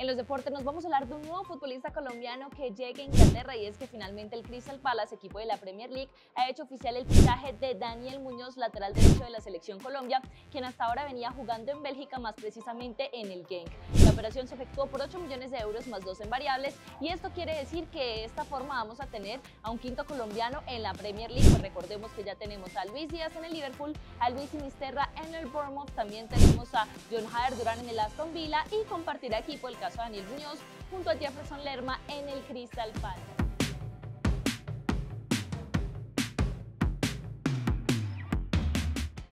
En los deportes nos vamos a hablar de un nuevo futbolista colombiano que llega a Inglaterra y es que finalmente el Crystal Palace, equipo de la Premier League, ha hecho oficial el fichaje de Daniel Muñoz, lateral derecho de la selección Colombia, quien hasta ahora venía jugando en Bélgica, más precisamente en el Genk. La operación se efectuó por 8 millones de euros más 2 en variables y esto quiere decir que de esta forma vamos a tener a un quinto colombiano en la Premier League. Pues recordemos que ya tenemos a Luis Díaz en el Liverpool, a Luis Sinisterra en el Bournemouth, también tenemos a John Jader Durán en el Aston Villa y compartirá equipo el caso Daniel Muñoz junto a Jefferson Lerma en el Crystal Palace.